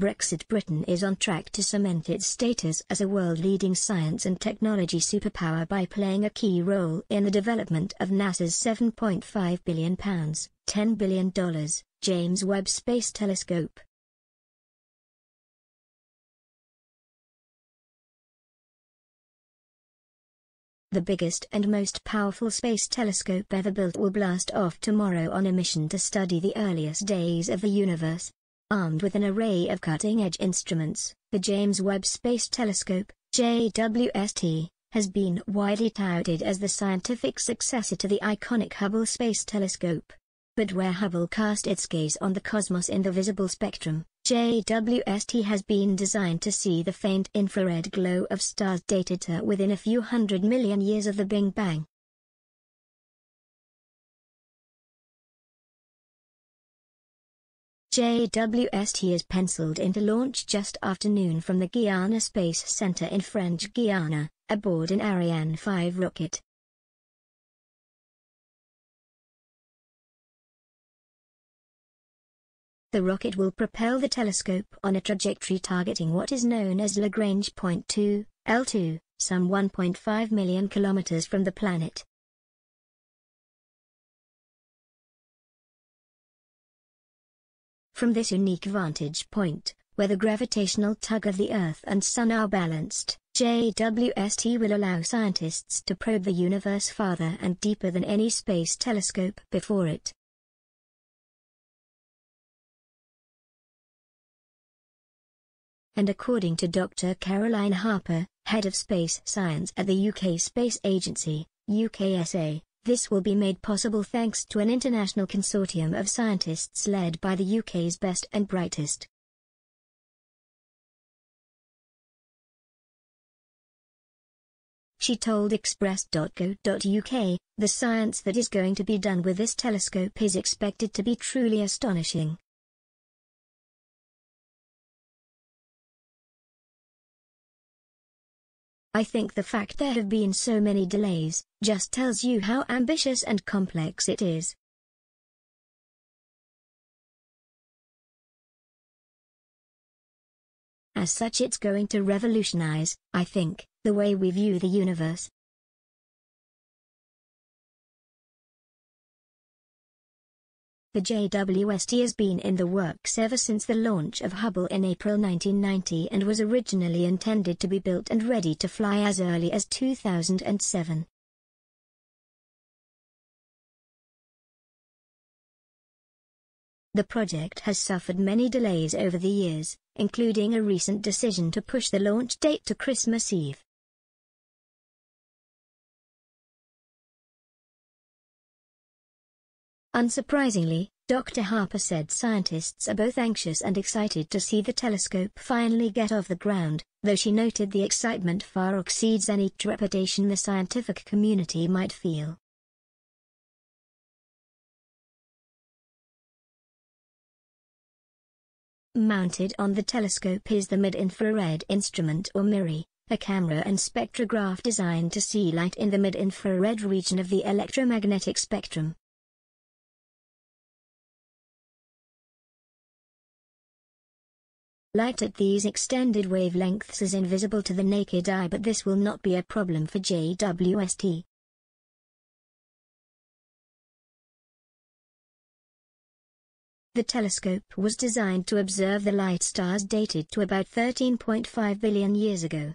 Brexit Britain is on track to cement its status as a world-leading science and technology superpower by playing a key role in the development of NASA's £7.5 billion $10 billion, James Webb Space Telescope. The biggest and most powerful space telescope ever built will blast off tomorrow on a mission to study the earliest days of the universe. Armed with an array of cutting-edge instruments, the James Webb Space Telescope, JWST, has been widely touted as the scientific successor to the iconic Hubble Space Telescope. But where Hubble cast its gaze on the cosmos in the visible spectrum, JWST has been designed to see the faint infrared glow of stars dated to within a few hundred million years of the Big Bang. JWST is penciled into launch just after noon from the Guiana Space Center in French Guiana, aboard an Ariane 5 rocket. The rocket will propel the telescope on a trajectory targeting what is known as Lagrange Point 2, L2, some 1.5 million kilometers from the planet. From this unique vantage point, where the gravitational tug of the Earth and Sun are balanced, JWST will allow scientists to probe the universe farther and deeper than any space telescope before it. and according to Dr. Caroline Harper, head of space science at the UK Space Agency, UKSA, this will be made possible thanks to an international consortium of scientists led by the UK's best and brightest. She told Express.co.uk, the science that is going to be done with this telescope is expected to be truly astonishing. I think the fact there have been so many delays, just tells you how ambitious and complex it is. As such it's going to revolutionize, I think, the way we view the universe. The JWST has been in the works ever since the launch of Hubble in April 1990 and was originally intended to be built and ready to fly as early as 2007. The project has suffered many delays over the years, including a recent decision to push the launch date to Christmas Eve. Unsurprisingly, Dr. Harper said scientists are both anxious and excited to see the telescope finally get off the ground, though she noted the excitement far exceeds any trepidation the scientific community might feel. Mounted on the telescope is the Mid-Infrared Instrument or MIRI, a camera and spectrograph designed to see light in the mid-infrared region of the electromagnetic spectrum. Light at these extended wavelengths is invisible to the naked eye but this will not be a problem for JWST. The telescope was designed to observe the light stars dated to about 13.5 billion years ago.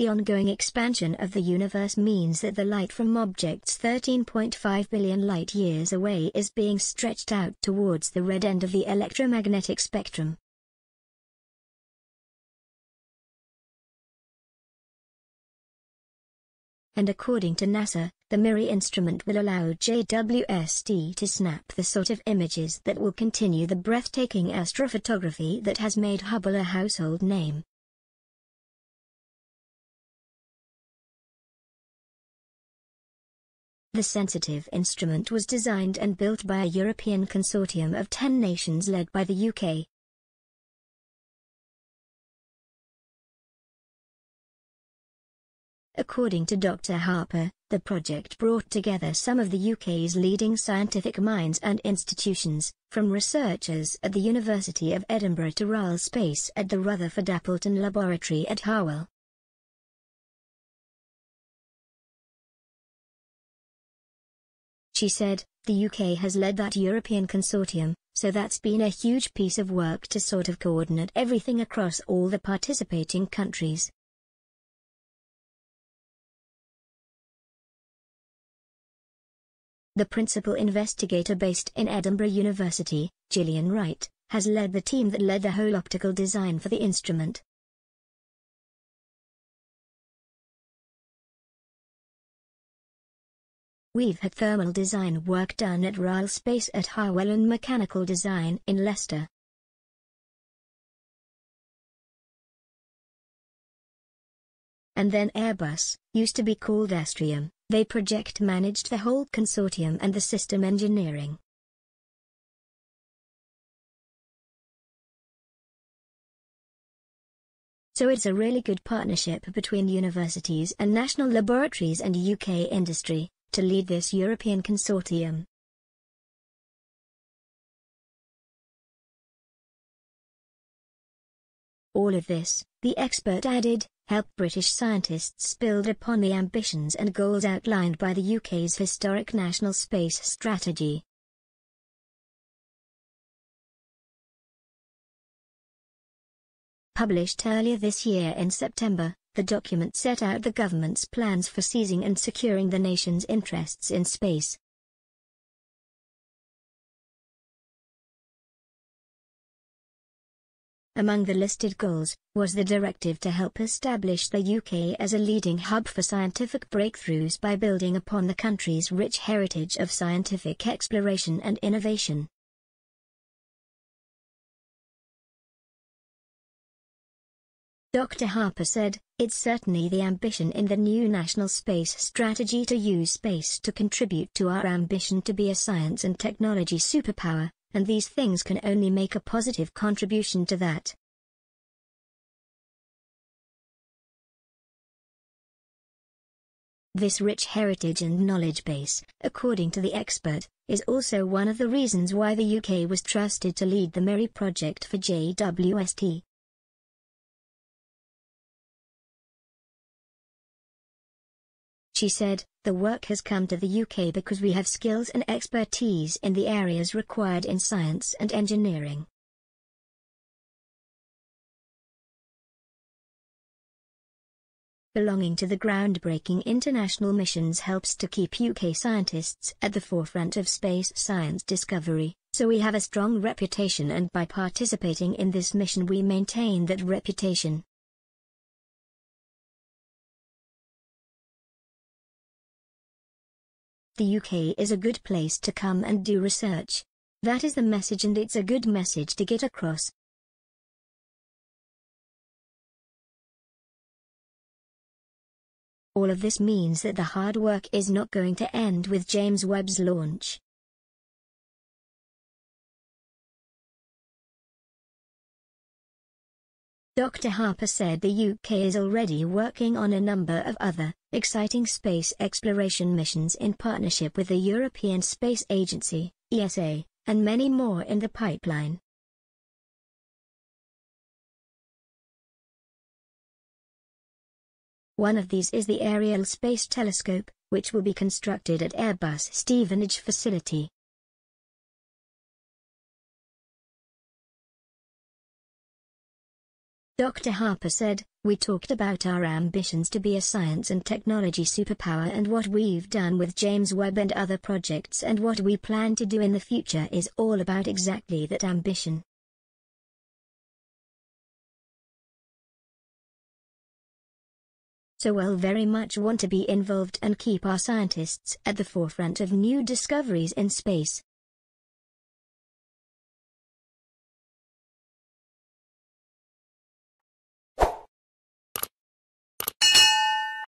The ongoing expansion of the universe means that the light from objects 13.5 billion light-years away is being stretched out towards the red end of the electromagnetic spectrum. And according to NASA, the MIRI instrument will allow JWST to snap the sort of images that will continue the breathtaking astrophotography that has made Hubble a household name. The sensitive instrument was designed and built by a European consortium of 10 nations led by the UK. According to Dr. Harper, the project brought together some of the UK's leading scientific minds and institutions, from researchers at the University of Edinburgh to RAL Space at the Rutherford Appleton Laboratory at Harwell. She said, the UK has led that European consortium, so that's been a huge piece of work to sort of coordinate everything across all the participating countries. The principal investigator based in Edinburgh University, Gillian Wright, has led the team that led the whole optical design for the instrument. We've had thermal design work done at RAL Space at Harwell and mechanical design in Leicester. And then Airbus, used to be called Astrium, they project managed the whole consortium and the system engineering. So it's a really good partnership between universities and national laboratories and UK industry to lead this European consortium. All of this, the expert added, help British scientists build upon the ambitions and goals outlined by the UK's historic National Space Strategy. Published earlier this year in September, the document set out the government's plans for seizing and securing the nation's interests in space. Among the listed goals, was the directive to help establish the UK as a leading hub for scientific breakthroughs by building upon the country's rich heritage of scientific exploration and innovation. Dr. Harper said, it's certainly the ambition in the new national space strategy to use space to contribute to our ambition to be a science and technology superpower, and these things can only make a positive contribution to that. This rich heritage and knowledge base, according to the expert, is also one of the reasons why the UK was trusted to lead the MIRI project for JWST. She said, the work has come to the UK because we have skills and expertise in the areas required in science and engineering. Belonging to the groundbreaking international missions helps to keep UK scientists at the forefront of space science discovery, so we have a strong reputation and by participating in this mission we maintain that reputation. The UK is a good place to come and do research. That is the message and it's a good message to get across. All of this means that the hard work is not going to end with James Webb's launch. Dr. Harper said the UK is already working on a number of other, exciting space exploration missions in partnership with the European Space Agency, ESA, and many more in the pipeline. One of these is the Ariel Space Telescope, which will be constructed at Airbus Stevenage facility. Dr. Harper said, we talked about our ambitions to be a science and technology superpower and what we've done with James Webb and other projects and what we plan to do in the future is all about exactly that ambition. So we'll very much want to be involved and keep our scientists at the forefront of new discoveries in space.